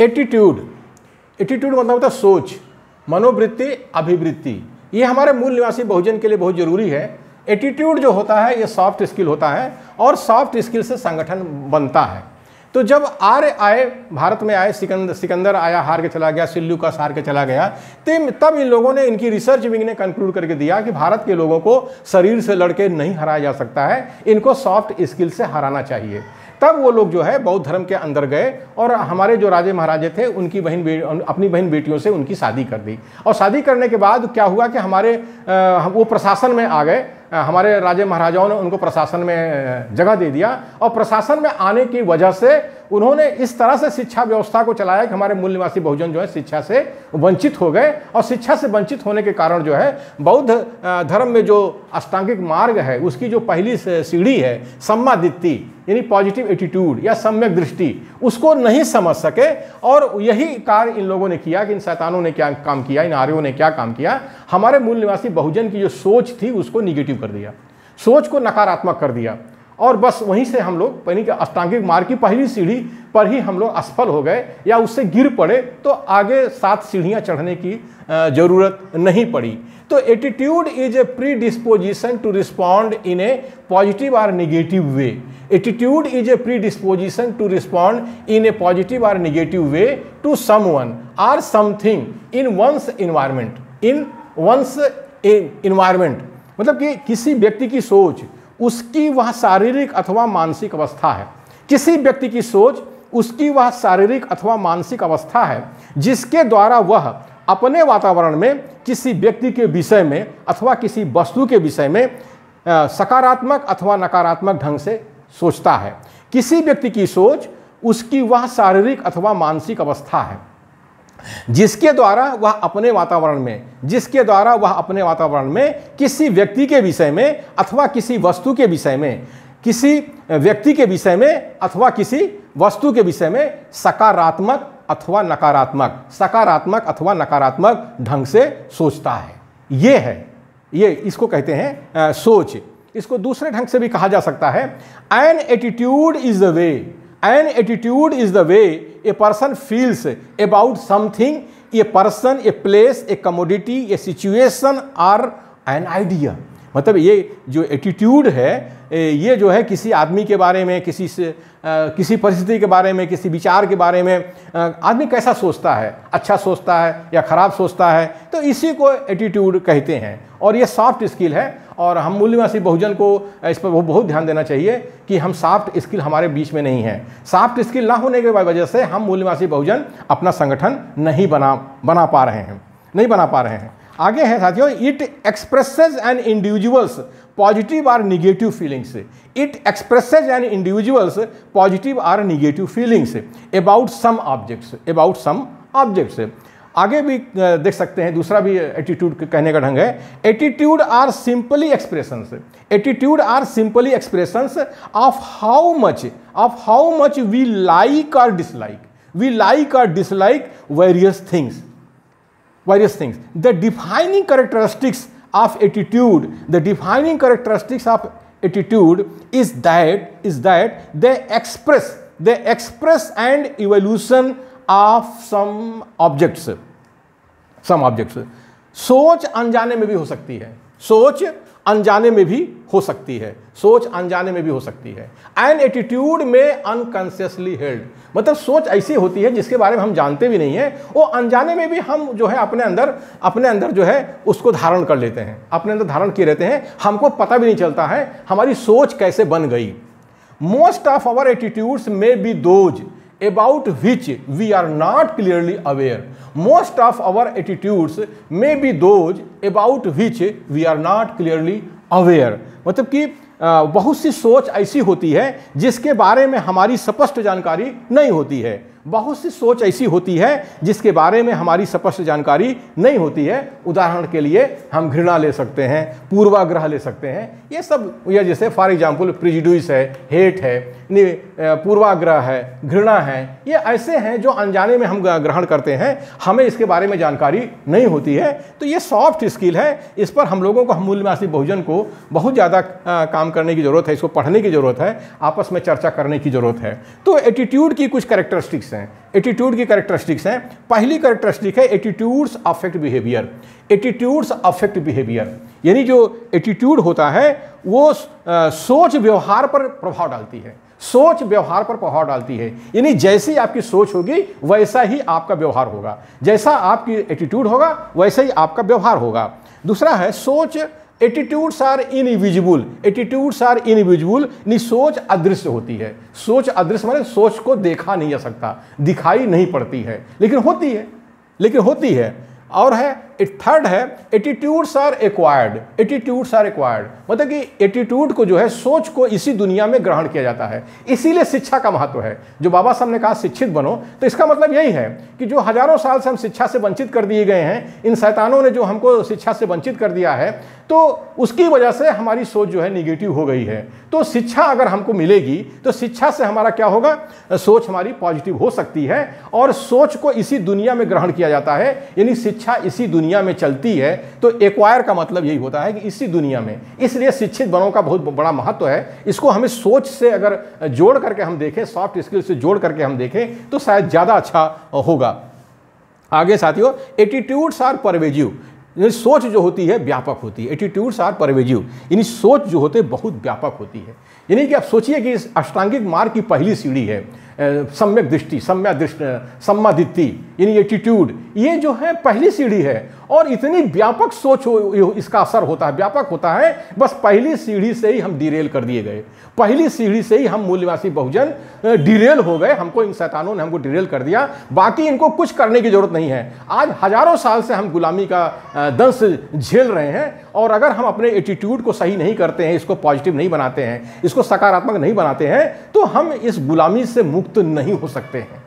Attitude attitude मतलब होता है सोच, मनोवृत्ति, अभिवृत्ति। ये हमारे मूल निवासी बहुजन के लिए बहुत ज़रूरी है। एटीट्यूड जो होता है, ये सॉफ्ट स्किल होता है और सॉफ्ट स्किल से संगठन बनता है। तो जब आर्य आए, भारत में आए सिकंदर सिकंदर आया, हार के चला गया, सिल्लू का हार के चला गया तब इन लोगों ने इनकी रिसर्च विंग ने कंक्लूड करके दिया कि भारत के लोगों को शरीर से लड़के नहीं हराया जा सकता है। इनको सॉफ्ट स्किल से हराना चाहिए। तब वो लोग जो है बौद्ध धर्म के अंदर गए और हमारे जो राजे महाराजे थे, उनकी बहन अपनी बहन बेटियों से उनकी शादी कर दी। और शादी करने के बाद क्या हुआ कि हमारे वो प्रशासन में आ गए। हमारे राजे महाराजाओं ने उनको प्रशासन में जगह दे दिया और प्रशासन में आने की वजह से उन्होंने इस तरह से शिक्षा व्यवस्था को चलाया कि हमारे मूल निवासी बहुजन जो है शिक्षा से वंचित हो गए और शिक्षा से वंचित होने के कारण जो है, बौद्ध धर्म में जो अष्टांगिक मार्ग है, उसकी जो पहली सीढ़ी है, सम्मादित्य, यानी पॉजिटिव एटीट्यूड या सम्यक दृष्टि, उसको नहीं समझ सके और यही कार्य इन लोगों ने किया कि इन शैतानों ने क्या काम किया, इन आर्यों ने क्या काम किया, हमारे मूल निवासी बहुजन की जो सोच थी, उसको निगेटिव कर दिया, सोच को नकारात्मक कर दिया। और बस वहीं से हम लोग, यानी कि अष्टांगिक मार्ग की पहली सीढ़ी पर ही हम लोग असफल हो गए या उससे गिर पड़े तो आगे सात सीढ़ियाँ चढ़ने की ज़रूरत नहीं पड़ी। तो attitude is a predisposition to respond in a positive or negative way attitude is a predisposition to respond in a positive or negative way to someone or something in one's environment in one's environment मतलब कि किसी व्यक्ति की सोच उसकी वह शारीरिक अथवा मानसिक अवस्था है। किसी व्यक्ति की सोच उसकी वह शारीरिक अथवा मानसिक अवस्था है, जिसके द्वारा वह अपने वातावरण में किसी व्यक्ति के विषय में अथवा किसी वस्तु के विषय में सकारात्मक अथवा नकारात्मक ढंग से सोचता है। किसी व्यक्ति की सोच उसकी वह शारीरिक अथवा मानसिक अवस्था है। जिसके द्वारा वह अपने वातावरण में, जिसके द्वारा वह अपने वातावरण में किसी व्यक्ति के विषय में अथवा किसी वस्तु के विषय में, किसी व्यक्ति के विषय में अथवा किसी वस्तु के विषय में सकारात्मक अथवा नकारात्मक, सकारात्मक अथवा नकारात्मक ढंग से सोचता है। ये है। ये इसको कहते हैं सोच। इसको दूसरे ढंग से भी कहा जा सकता है। An attitude is the way An attitude is the way a person feels about something, a person, a place, a commodity, a situation or an idea. मतलब ये जो एटीट्यूड है ये जो है किसी आदमी के बारे में किसी से आ, किसी परिस्थिति के बारे में किसी विचार के बारे में आदमी कैसा सोचता है? अच्छा सोचता है या ख़राब सोचता है? तो इसी को एटीट्यूड कहते हैं। और ये सॉफ्ट स्किल है और हम मूल्यवासी बहुजन को इस पर बहुत ध्यान देना चाहिए कि हम सॉफ्ट स्किल हमारे बीच में नहीं है। सॉफ्ट स्किल ना होने के वजह से हम मूल्यवासी बहुजन अपना संगठन नहीं बना बना पा रहे हैं नहीं बना पा रहे हैं। आगे हैं साथियों it expresses an individual's positive or negative feelings it expresses an individual's positive or negative feelings about some objects about some objects आगे भी देख सकते हैं, दूसरा भी एटीट्यूड कहने का ढंग है। Attitude are simply expressions attitude are simply expressions of how much of how much we like और डिसलाइक वी लाइक और dislike various things various things. The defining characteristics of attitude, the defining characteristics of attitude is that is that they express they express and evolution of some objects some objects सोच अनजाने में भी हो सकती है सोच अनजाने में भी हो सकती है सोच अनजाने में भी हो सकती है एन एटीट्यूड में अनकॉन्सियसली हेल्ड मतलब सोच ऐसी होती है जिसके बारे में हम जानते भी नहीं है वो अनजाने में भी हम जो है अपने अंदर अपने अंदर जो है उसको धारण कर लेते हैं अपने अंदर धारण किए रहते हैं हमको पता भी नहीं चलता है हमारी सोच कैसे बन गई most of our attitudes may be those about which we are not clearly aware. Most of our attitudes may be those about which we are not clearly aware. मतलब कि बहुत सी सोच ऐसी होती है जिसके बारे में हमारी स्पष्ट जानकारी नहीं होती है। बहुत सी सोच ऐसी होती है जिसके बारे में हमारी स्पष्ट जानकारी नहीं होती है। उदाहरण के लिए हम घृणा ले सकते हैं, पूर्वाग्रह ले सकते हैं। ये सब या जैसे फॉर एग्जांपल प्रिजिड्यूस है हेट है पूर्वाग्रह है, घृणा है, ये ऐसे हैं जो अनजाने में हम ग्रहण करते हैं। हमें इसके बारे में जानकारी नहीं होती है। तो ये सॉफ्ट स्किल है। इस पर हम लोगों को, हम मूल्यवासी बहुजन को बहुत ज़्यादा काम करने की ज़रूरत है, इसको पढ़ने की ज़रूरत है, आपस में चर्चा करने की ज़रूरत है। तो एटीट्यूड की कुछ करेक्टरिस्टिक्स हैं। एटीट्यूड की करेक्टरिस्टिक्स हैं। पहली करेक्टरिस्टिक है attitudes affect behaviour attitudes affect behaviour यानी जो एटीट्यूड होता है, वो सोच व्यवहार पर प्रभाव डालती है। सोच व्यवहार पर प्रभाव डालती है। यानी जैसी आपकी सोच होगी, वैसा ही आपका व्यवहार होगा। जैसा आपकी एटीट्यूड होगा, वैसा ही आपका व्यवहार होगा। दूसरा है सोच attitudes are invisible attitudes are invisible सोच अदृश्य होती है। सोच अदृश्य माने सोच को देखा नहीं जा सकता। दिखाई नहीं पड़ती है। लेकिन होती है। लेकिन होती है। और है थर्ड है attitudes are acquired attitudes are acquired मतलब कि एटीट्यूड को जो है, सोच को इसी दुनिया में ग्रहण किया जाता है। इसीलिए शिक्षा का महत्व है। जो बाबा साहब ने कहा, शिक्षित बनो तो इसका मतलब यही है कि जो हज़ारों साल से हम शिक्षा से वंचित कर दिए गए हैं, इन शैतानों ने जो हमको शिक्षा से वंचित कर दिया है तो उसकी वजह से हमारी सोच जो है निगेटिव हो गई है। तो शिक्षा अगर हमको मिलेगी तो शिक्षा से हमारा क्या होगा? सोच हमारी पॉजिटिव हो सकती है और सोच को इसी दुनिया में ग्रहण किया जाता है। यानी शिक्षा इसी दुनिया में चलती है तो एक्वायर का मतलब यही होता है कि इसी दुनिया में। इसलिए शिक्षित बनों का बहुत बड़ा महत्व है। इसको हमें सोच से अगर जोड़ करके हम देखें सॉफ्ट स्किल से जोड़ करके हम देखें तो शायद ज़्यादा अच्छा होगा। आगे साथियों एटीट्यूड्स आर परवेजिव यानी सोच जो होती है, व्यापक होती है। एटीट्यूड्स आर परवेजिव यानी सोच जो होते, बहुत व्यापक होती है। यानी कि आप सोचिए कि इस अष्टांगिक मार्ग की पहली सीढ़ी है। सम्यक दृष्टि, सम्या दृष्टि सम्मादित्ति यानी एटीट्यूड ये जो है पहली सीढ़ी है। और इतनी व्यापक सोच हो इसका असर होता है, व्यापक होता है, बस पहली सीढ़ी से ही हम डिरेल कर दिए गए। पहली सीढ़ी से ही हम मूल्यवासी बहुजन डिरेल हो गए, हमको इन शैतानों ने हमको डिरेल कर दिया। बाकी इनको कुछ करने की ज़रूरत नहीं है। आज हज़ारों साल से हम गुलामी का दंश झेल रहे हैं। और अगर हम अपने एटीट्यूड को सही नहीं करते हैं, इसको पॉजिटिव नहीं बनाते हैं, इसको सकारात्मक नहीं बनाते हैं तो हम इस गुलामी से मुक्त नहीं हो सकते हैं।